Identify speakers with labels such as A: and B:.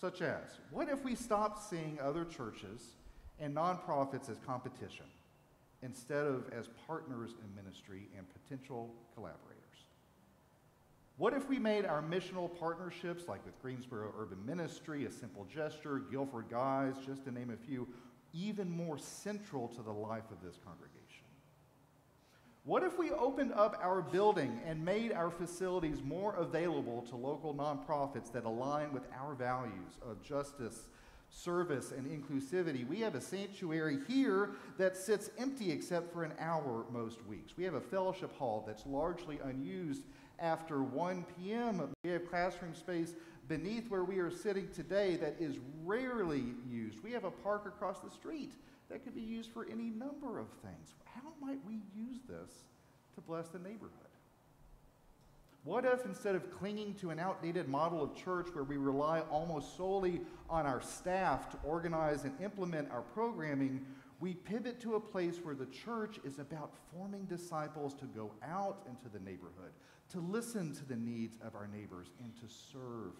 A: such as what if we stopped seeing other churches and nonprofits as competition instead of as partners in ministry and potential collaborators? What if we made our missional partnerships, like with Greensboro Urban Ministry, A Simple Gesture, Guilford Guys, just to name a few, even more central to the life of this congregation? What if we opened up our building and made our facilities more available to local nonprofits that align with our values of justice, service, and inclusivity? We have a sanctuary here that sits empty except for an hour most weeks. We have a fellowship hall that's largely unused after 1 p.m. We have classroom space beneath where we are sitting today that is rarely used. We have a park across the street that could be used for any number of things. How to bless the neighborhood? What if instead of clinging to an outdated model of church where we rely almost solely on our staff to organize and implement our programming, we pivot to a place where the church is about forming disciples to go out into the neighborhood, to listen to the needs of our neighbors, and to serve